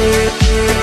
Música